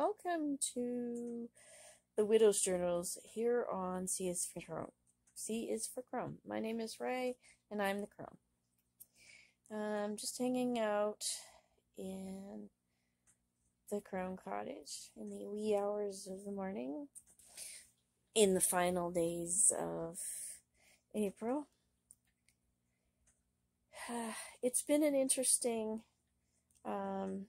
welcome to the Widow's Journals here on C is for Crone. C is for Crone. My name is Ray, and I'm the Crone. I'm just hanging out in the Crone Cottage in the wee hours of the morning, in the final days of April. It's been an interesting um,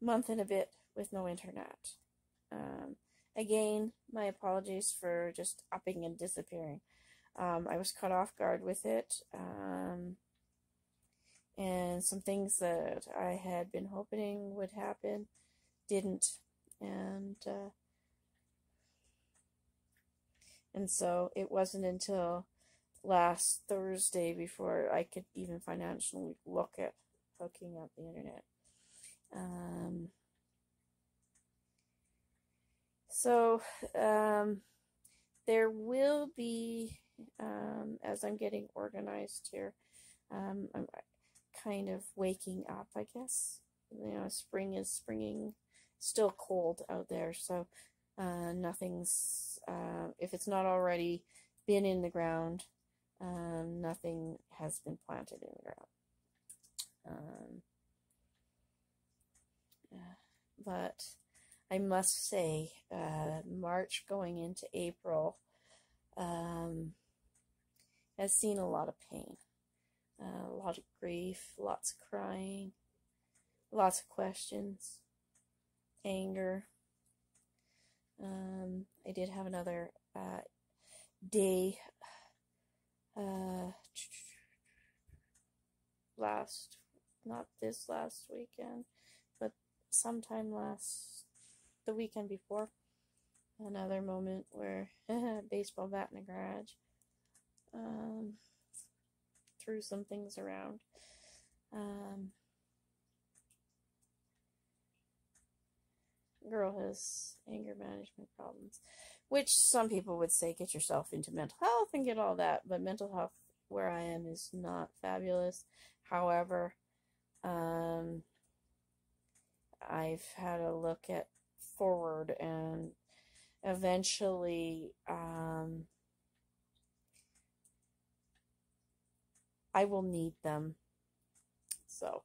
month and a bit with no internet. Um, again, my apologies for just upping and disappearing. Um, I was caught off guard with it. Um, and some things that I had been hoping would happen didn't. And, uh, and so it wasn't until last Thursday before I could even financially look at hooking up the internet. Um, so um, there will be, um, as I'm getting organized here, um, I'm kind of waking up, I guess. You know, spring is springing, still cold out there, so uh, nothing's, uh, if it's not already been in the ground, um, nothing has been planted in the ground. But I must say, uh, March going into April um, has seen a lot of pain, uh, a lot of grief, lots of crying, lots of questions, anger. Um, I did have another uh, day uh, last, not this last weekend, sometime last the weekend before. Another moment where baseball bat in the garage. Um, threw some things around. Um, girl has anger management problems, which some people would say get yourself into mental health and get all that, but mental health where I am is not fabulous. However, um, I've had a look at forward and eventually um, I will need them. So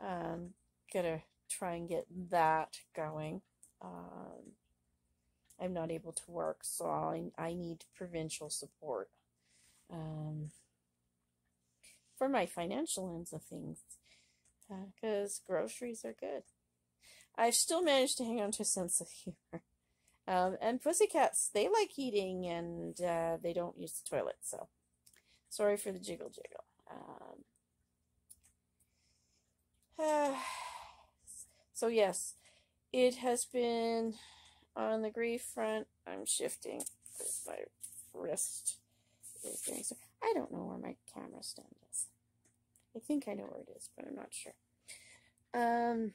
um, gonna try and get that going. Um, I'm not able to work, so I, I need provincial support um, for my financial ends of things because uh, groceries are good. I've still managed to hang on to a sense of humor. Um, and pussycats, they like eating and uh, they don't use the toilet, so sorry for the jiggle jiggle. Um, uh, so, yes, it has been on the grief front. I'm shifting because my wrist is doing so. I don't know where my camera stand is. I think I know where it is, but I'm not sure. Um,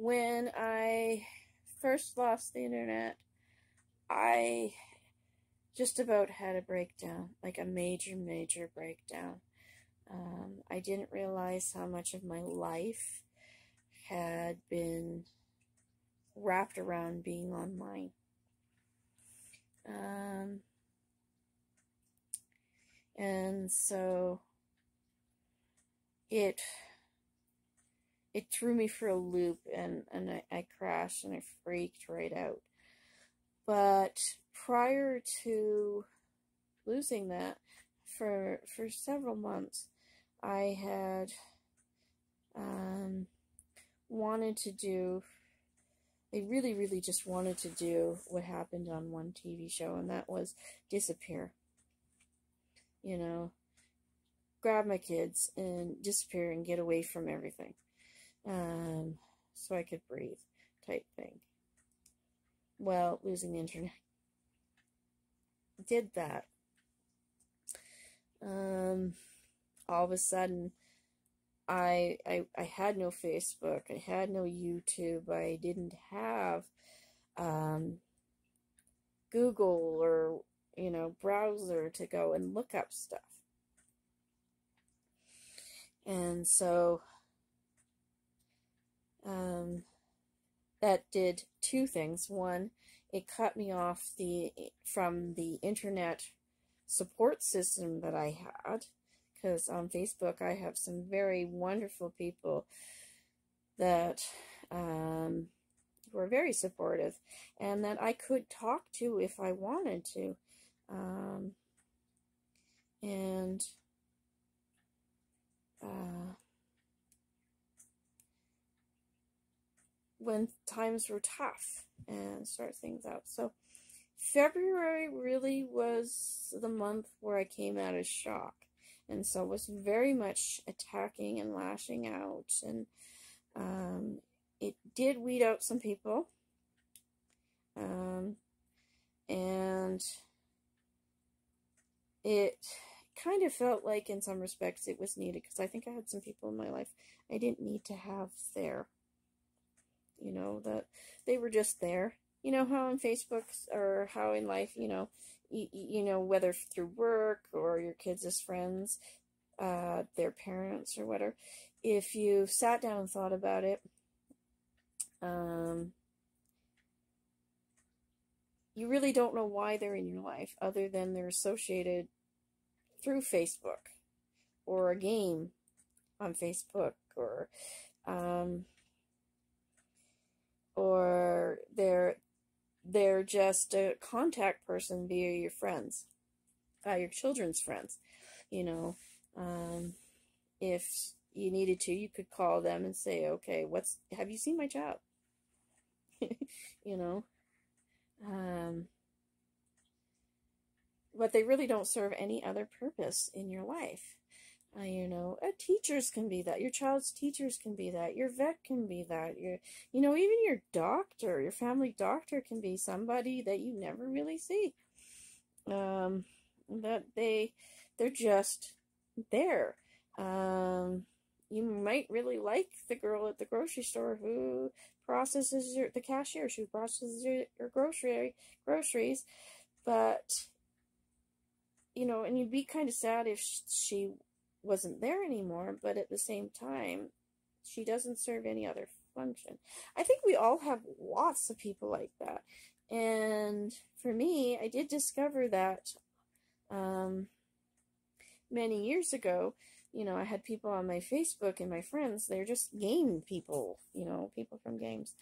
when I first lost the internet, I just about had a breakdown, like a major, major breakdown. Um, I didn't realize how much of my life had been wrapped around being online. Um, and so it it threw me for a loop and, and I, I crashed and I freaked right out. But prior to losing that, for for several months, I had um, wanted to do. I really, really just wanted to do what happened on one TV show, and that was disappear. You know, grab my kids and disappear and get away from everything um, so I could breathe type thing. Well, losing the internet did that. Um, all of a sudden, I, I I had no Facebook, I had no YouTube, I didn't have um, Google or you know browser to go and look up stuff. And so um, that did two things. One, it cut me off the from the internet support system that I had because on Facebook I have some very wonderful people that um, were very supportive and that I could talk to if I wanted to. Um, and uh, when times were tough and start things out. So February really was the month where I came out of shock. And so was very much attacking and lashing out. And um, it did weed out some people. Um, and it kind of felt like, in some respects, it was needed because I think I had some people in my life I didn't need to have there. You know, that they were just there. You know how on Facebook or how in life, you know, you, you know, whether through work or your kids as friends, uh, their parents or whatever, if you sat down and thought about it, um, you really don't know why they're in your life other than they're associated through Facebook or a game on Facebook or um, or they're they're just a contact person via your friends, your children's friends. You know, um, if you needed to, you could call them and say, "Okay, what's have you seen my child?" you know, um, but they really don't serve any other purpose in your life. Uh, you know, uh, teachers can be that. Your child's teachers can be that. Your vet can be that. Your, you know, even your doctor, your family doctor can be somebody that you never really see. Um, that they, they're just there. Um, you might really like the girl at the grocery store who processes your, the cashier who processes your, your grocery groceries, but you know, and you'd be kind of sad if she wasn't there anymore, but at the same time, she doesn't serve any other function. I think we all have lots of people like that. And for me, I did discover that um, many years ago. You know, I had people on my Facebook and my friends, they're just game people, you know, people from games.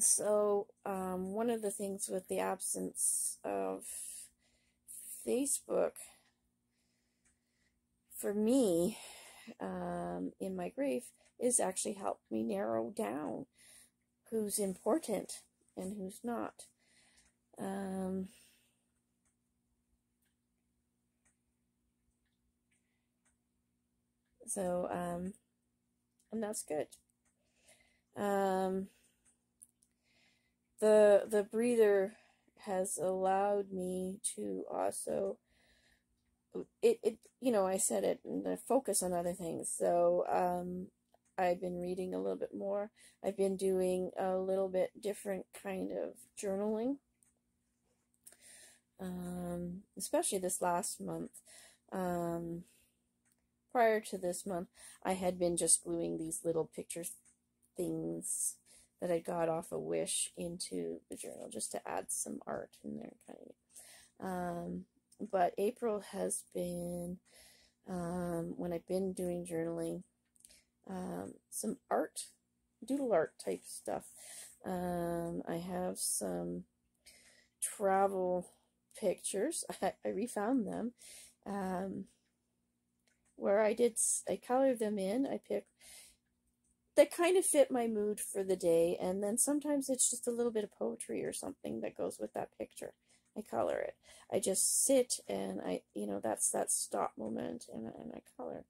So, um, one of the things with the absence of Facebook for me um, in my grief is actually helped me narrow down who's important and who's not. Um, so, um, and that's good. Um, the the breather has allowed me to also it, it you know, I said it and focus on other things. So um, I've been reading a little bit more. I've been doing a little bit different kind of journaling. Um, especially this last month. Um, prior to this month, I had been just gluing these little picture things that I got off a Wish into the journal just to add some art in there, kind of. Um, but April has been um, when I've been doing journaling, um, some art, doodle art type stuff. Um, I have some travel pictures. I, I refound them. Um, where I did, I colored them in. I picked that kind of fit my mood for the day, and then sometimes it's just a little bit of poetry or something that goes with that picture. I color it. I just sit and I, you know, that's that stop moment and, and I color.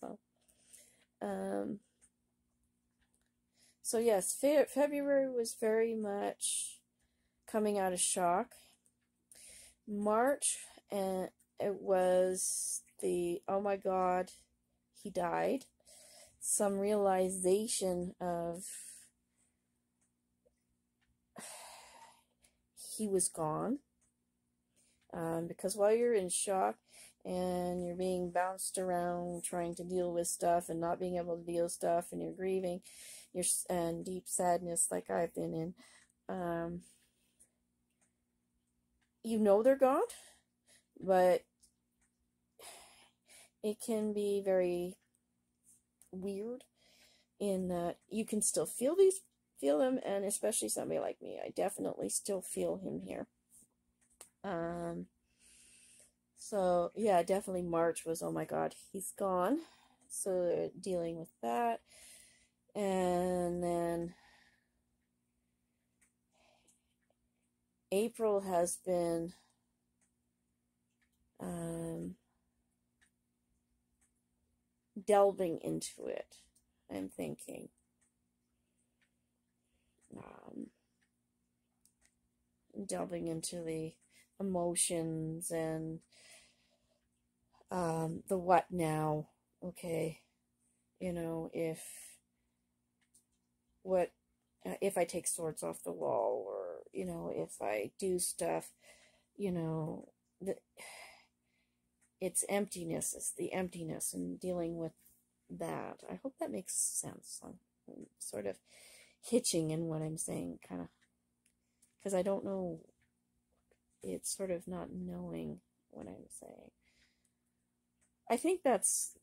So, um, so yes, fe February was very much coming out of shock. March, and it was the, oh my God, he died. Some realization of he was gone Um, because while you're in shock and you're being bounced around trying to deal with stuff and not being able to deal with stuff and you're grieving, you're and deep sadness like I've been in, um, you know they're gone, but it can be very weird in that you can still feel these feel them and especially somebody like me i definitely still feel him here um so yeah definitely march was oh my god he's gone so dealing with that and then april has been um delving into it I'm thinking. Um, delving into the emotions and um, the what now. Okay, you know if what uh, if I take swords off the wall, or you know if I do stuff, you know the it's emptiness. It's the emptiness and dealing with that. I hope that makes sense. I'm, I'm sort of hitching in what I'm saying, kind of, because I don't know. It's sort of not knowing what I'm saying. I think that's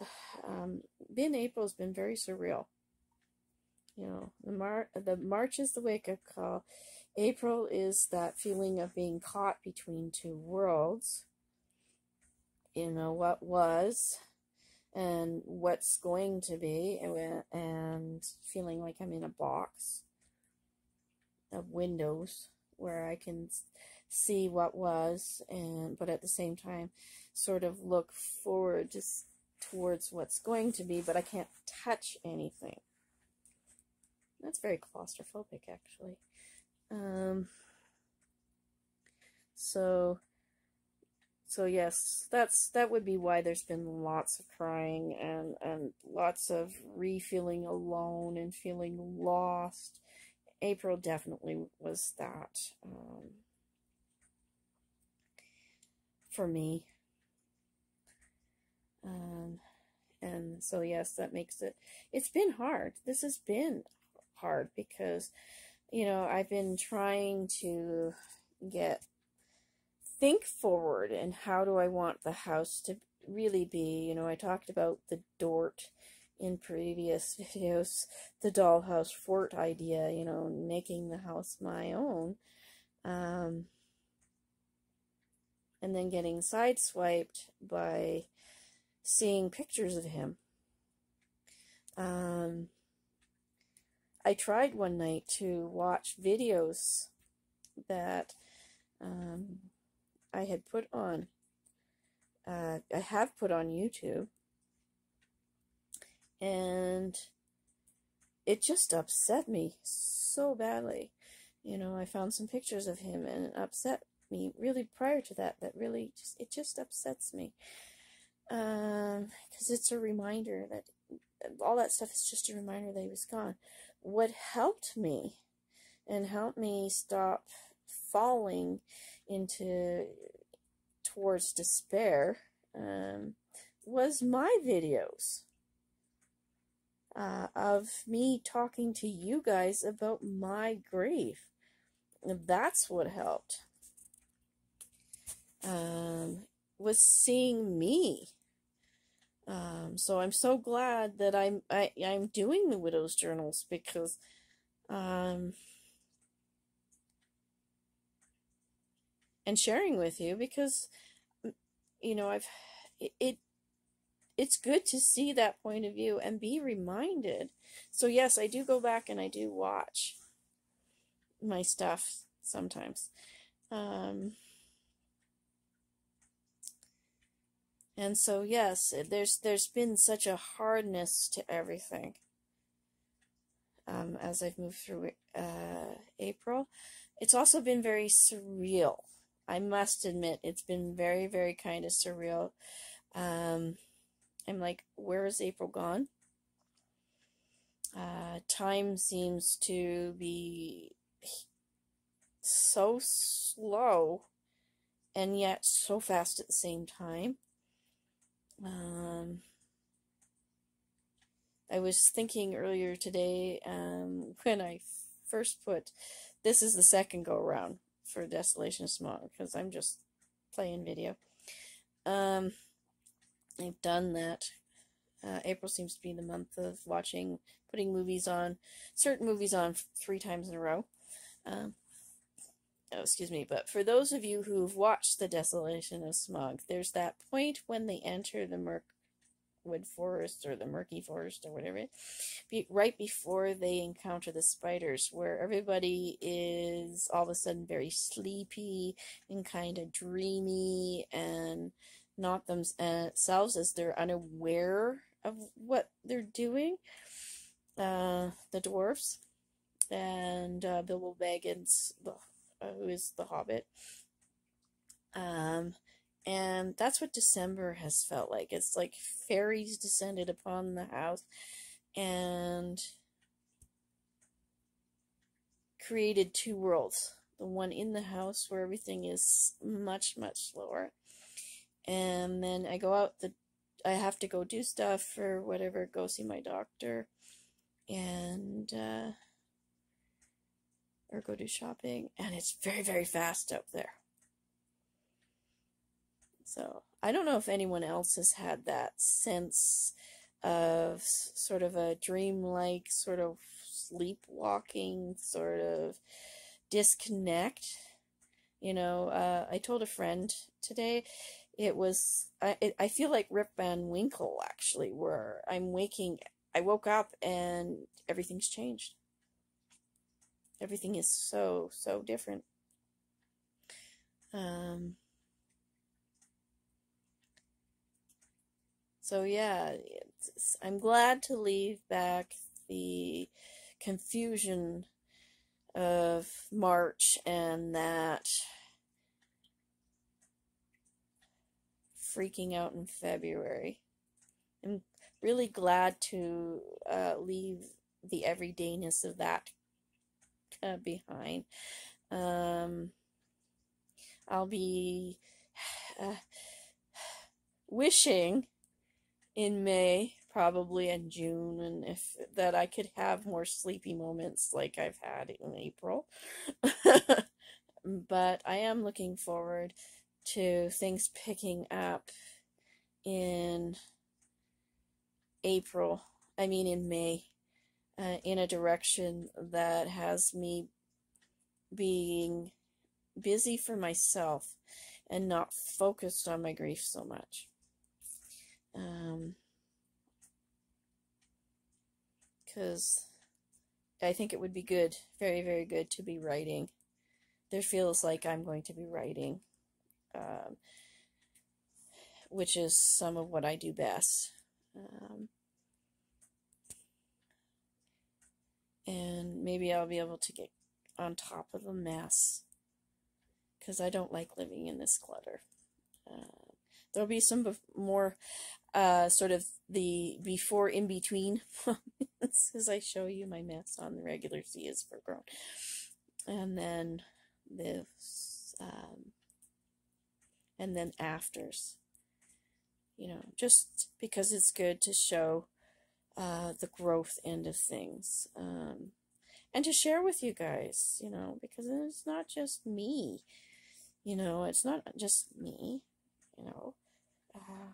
um, been April's been very surreal. You know, the mar the March is the wake up call. April is that feeling of being caught between two worlds. You know what was and what's going to be and feeling like I'm in a box of windows where I can see what was and but at the same time sort of look forward just towards what's going to be but I can't touch anything that's very claustrophobic actually um so so yes, that's that would be why there's been lots of crying and and lots of re-feeling alone and feeling lost. April definitely was that um, for me. Um, and so yes, that makes it. It's been hard. This has been hard because, you know, I've been trying to get think forward and how do I want the house to really be. You know, I talked about the Dort in previous videos, the dollhouse fort idea, you know, making the house my own. Um, and then getting sideswiped by seeing pictures of him. Um, I tried one night to watch videos that um, I had put on, uh, I have put on YouTube, and it just upset me so badly. You know, I found some pictures of him and it upset me really prior to that, that really just, it just upsets me. Um, cause it's a reminder that all that stuff is just a reminder that he was gone. What helped me and helped me stop falling into towards despair um, was my videos uh, of me talking to you guys about my grief. That's what helped. Um, was seeing me. Um, so I'm so glad that I'm I, I'm doing the widow's journals because um, and sharing with you because you know I've it, it it's good to see that point of view and be reminded. So yes, I do go back and I do watch my stuff sometimes. Um, and so yes, there's there's been such a hardness to everything. Um, as I've moved through uh, April, it's also been very surreal I must admit, it's been very, very kind of surreal. Um, I'm like, where is April gone? Uh, time seems to be so slow and yet so fast at the same time. Um, I was thinking earlier today um, when I first put this is the second go around for Desolation Smaug because I'm just playing video. Um, I've done that. Uh, April seems to be the month of watching, putting movies on, certain movies on three times in a row. Um, oh, excuse me, but for those of you who've watched The Desolation of Smaug, there's that point when they enter the Mirkwood Forest or the Murky Forest or whatever, be, right before they encounter the spiders, where everybody is all of a sudden very sleepy and kind of dreamy and not themselves as they're unaware of what they're doing. Uh, the dwarfs and uh, Bilbo Baggins, uh, who is the Hobbit. Um, and that's what December has felt like. It's like fairies descended upon the house and created two worlds. The one in the house where everything is much, much slower. And then I go out the I have to go do stuff for whatever, go see my doctor and uh or go do shopping, and it's very, very fast up there. So I don't know if anyone else has had that sense of sort of a dreamlike, sort of sleepwalking, sort of disconnect. You know, uh, I told a friend today it was I I feel like Rip Van Winkle actually, where I'm waking. I woke up and everything's changed. Everything is so, so different. Um, so yeah, I'm glad to leave back the confusion of March and that freaking out in February. I'm really glad to uh, leave the everydayness of that uh, behind. Um, I'll be uh, wishing in May, probably in June, and if that I could have more sleepy moments like I've had in April. but I am looking forward to things picking up in April. I mean, in May uh, in a direction that has me being busy for myself and not focused on my grief so much. Um, because I think it would be good, very, very good to be writing. There feels like I'm going to be writing, um, which is some of what I do best. Um, and maybe I'll be able to get on top of a mess because I don't like living in this clutter. Uh, there'll be some more uh, sort of the before in between as I show you my mess on the regular C is for Crone, and then this, um, and then afters. You know, just because it's good to show uh, the growth end of things. Um, and to share with you guys, you know, because it's not just me, you know, it's not just me, you know. Uh,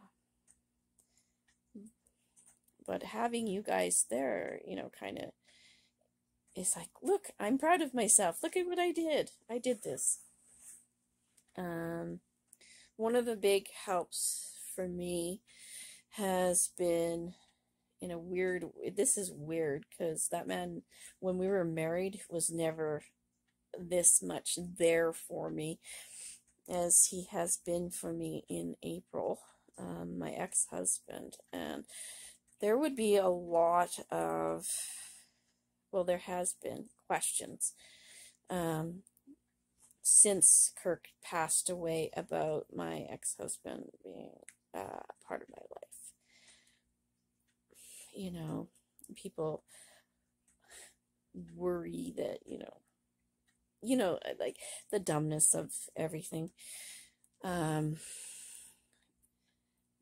but having you guys there, you know, kind of is like, look, I'm proud of myself. Look at what I did. I did this. Um, one of the big helps for me has been in a weird this is weird because that man when we were married was never this much there for me as he has been for me in April um, my ex-husband. And there would be a lot of well there has been questions um, since Kirk passed away about my ex-husband being uh, part of my life you know, people worry that, you know, you know, uh, like the dumbness of everything. um,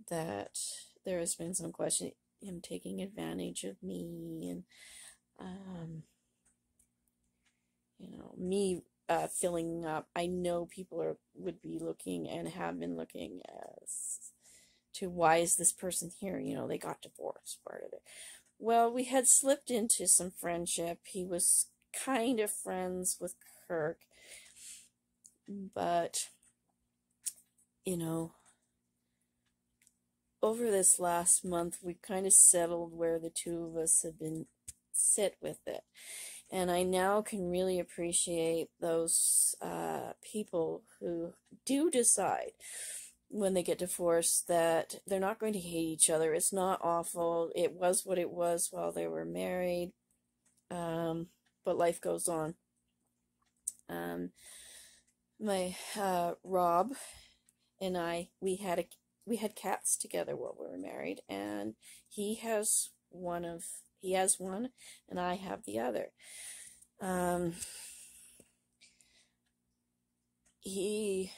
that there has been some question him taking advantage of me and um, you know me uh, filling up. I know people are would be looking and have been looking as to why is this person here? You know, they got divorced, part of it. Well, we had slipped into some friendship. He was kind of friends with Kirk, but you know, over this last month, we kind of settled where the two of us have been sit with it. And I now can really appreciate those uh, people who do decide when they get divorced that they're not going to hate each other. It's not awful. It was what it was while they were married. Um, but life goes on. Um, my uh, Rob and I, we had a we had cats together while we were married, and he has one of he has one, and I have the other. Um, he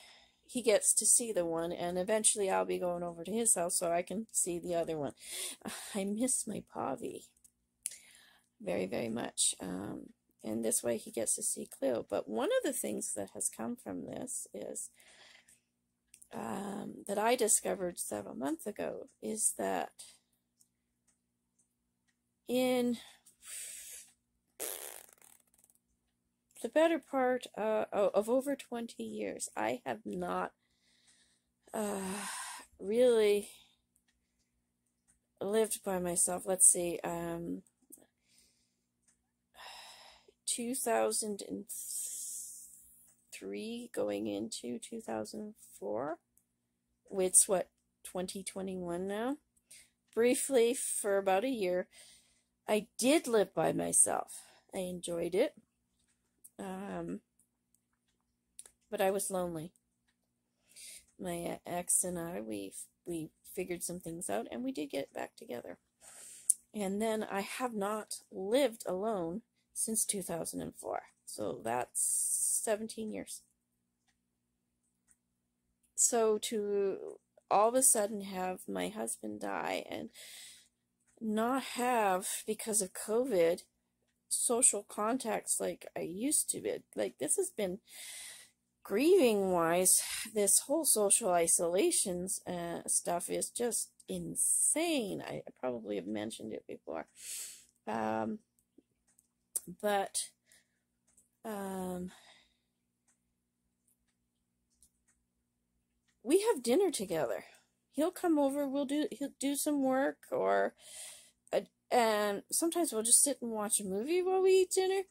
he gets to see the one, and eventually I'll be going over to his house so I can see the other one. I miss my Pavi very, very much. Um, and this way he gets to see Cleo. But one of the things that has come from this is um, that I discovered several months ago is that in the better part uh, of over 20 years, I have not uh, really lived by myself. Let's see, um, 2003 going into 2004. It's what, 2021 now? Briefly, for about a year, I did live by myself. I enjoyed it. Um, but I was lonely. My ex and I, we we figured some things out, and we did get back together. And then I have not lived alone since 2004. So that's 17 years. So to all of a sudden have my husband die and not have, because of COVID, social contacts like I used to be. Like, this has been grieving wise, this whole social isolations uh, stuff is just insane. I probably have mentioned it before. Um, but, um, we have dinner together he'll come over. We'll do he'll do some work, or and sometimes we'll just sit and watch a movie while we eat dinner.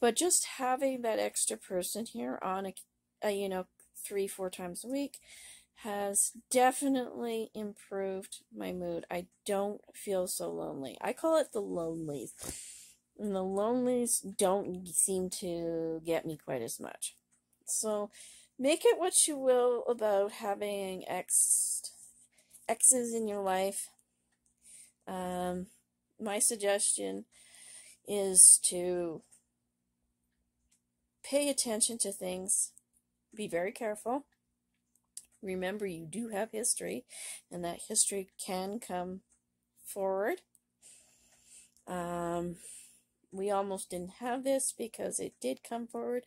But just having that extra person here on a, a you know three four times a week has definitely improved my mood. I don't feel so lonely. I call it the lonelies. And the lonelies don't seem to get me quite as much. So make it what you will about having ex exes in your life, um, my suggestion is to pay attention to things, be very careful. Remember, you do have history, and that history can come forward. Um, we almost didn't have this because it did come forward,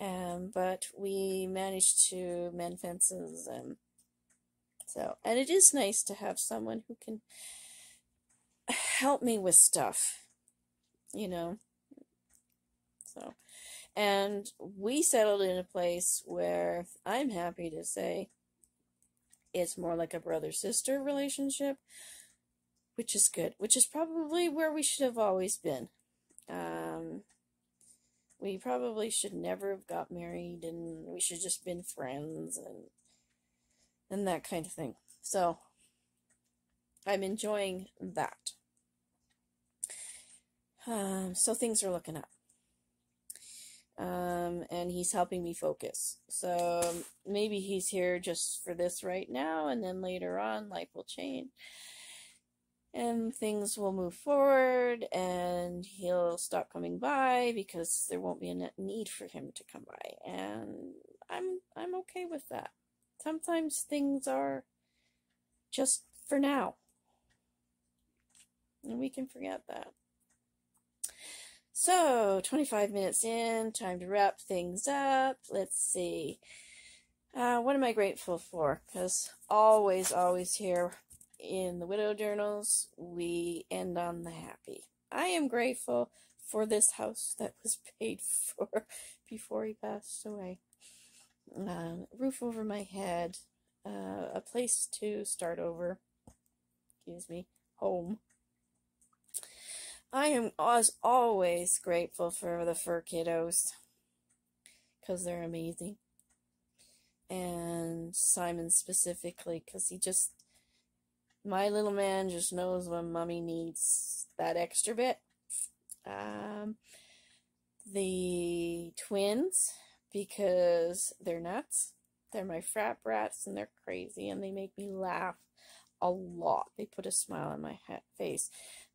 um, but we managed to mend fences and so, and it is nice to have someone who can help me with stuff, you know. So, and we settled in a place where I'm happy to say it's more like a brother sister relationship, which is good, which is probably where we should have always been. Um, we probably should never have got married and we should just been friends and and that kind of thing. So I'm enjoying that. Um, so things are looking up. Um, and he's helping me focus. So maybe he's here just for this right now, and then later on, life will change. And things will move forward, and he'll stop coming by because there won't be a need for him to come by. And I'm I'm okay with that. sometimes things are just for now. And we can forget that. So, 25 minutes in, time to wrap things up. Let's see. Uh, what am I grateful for? Because always, always here in the Widow Journals, we end on the happy. I am grateful for this house that was paid for before he passed away. Uh, roof over my head, uh, a place to start over. Excuse me, home. I am as always grateful for the fur kiddos because they're amazing. And Simon specifically because he just, my little man just knows when mommy needs that extra bit. Um, the twins because they're nuts. They're my frat brats and they're crazy and they make me laugh a lot. They put a smile on my face.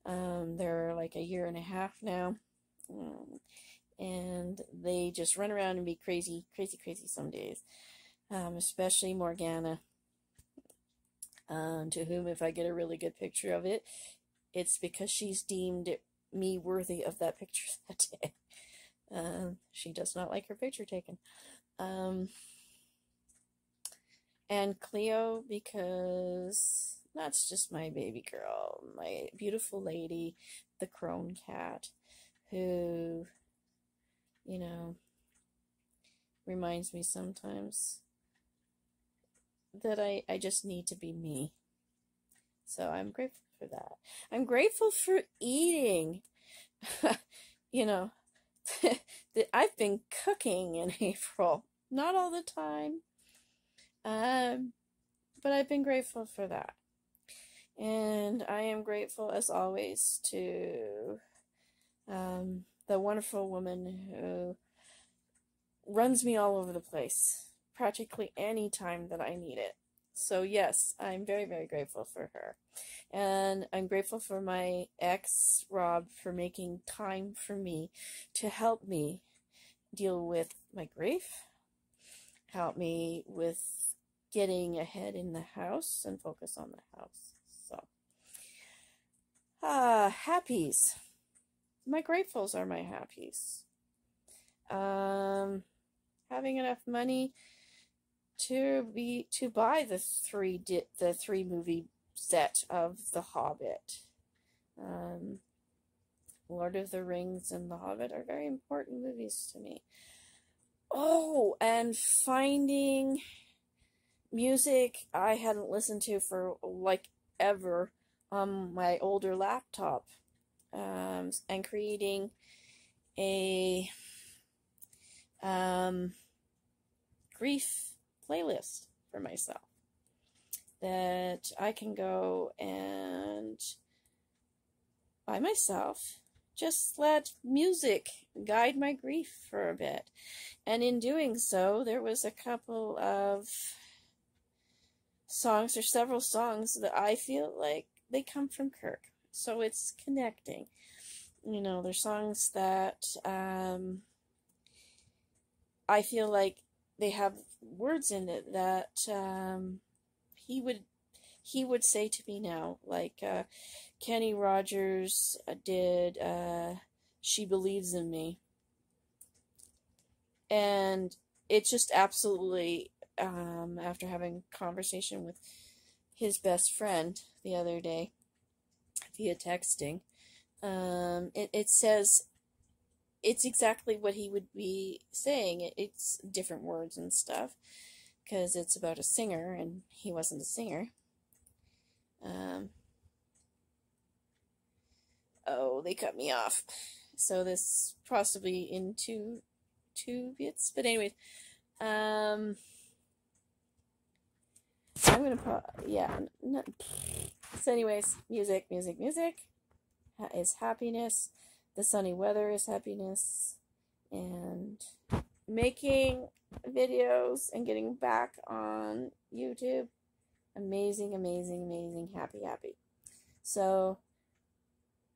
Um, they're like a year and a half now. Um, and they just run around and be crazy, crazy, crazy some days. Um, especially Morgana, um, to whom, if I get a really good picture of it, it's because she's deemed me worthy of that picture that day. Um, she does not like her picture taken. Um, and Cleo, because that's just my baby girl, my beautiful lady, the crone cat, who, you know, reminds me sometimes that I, I just need to be me. So I'm grateful for that. I'm grateful for eating. you know, that I've been cooking in April. Not all the time. Um, but I've been grateful for that. And I am grateful, as always, to um, the wonderful woman who runs me all over the place, practically any time that I need it. So, yes, I'm very, very grateful for her. And I'm grateful for my ex, Rob, for making time for me to help me deal with my grief, help me with getting ahead in the house and focus on the house. Ah, happies. My gratefuls are my happies. Um, having enough money to be to buy the three di- the three movie set of The Hobbit. Um, Lord of the Rings and The Hobbit are very important movies to me. Oh, and finding music I hadn't listened to for like ever on my older laptop um, and creating a um, grief playlist for myself that I can go and by myself just let music guide my grief for a bit. And in doing so, there was a couple of songs or several songs that I feel like they come from Kirk. So it's connecting. You know, there's songs that um, I feel like they have words in it that um, he would he would say to me now, like uh, Kenny Rogers did. Uh, she believes in me, and it's just absolutely um, after having conversation with his best friend the other day via texting. Um, it, it says it's exactly what he would be saying. It, it's different words and stuff because it's about a singer and he wasn't a singer. Um, oh, they cut me off. So this possibly in two two bits, but anyways, um, I'm gonna put, yeah. No. So, anyways, music, music, music is happiness. The sunny weather is happiness. And making videos and getting back on YouTube, amazing, amazing, amazing, happy, happy. So,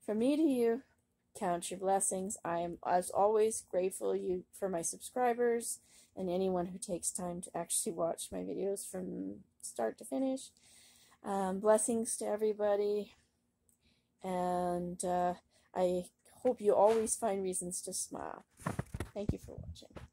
from me to you, count your blessings. I am, as always, grateful you for my subscribers and anyone who takes time to actually watch my videos from start to finish. Um, blessings to everybody, and uh, I hope you always find reasons to smile. Thank you for watching.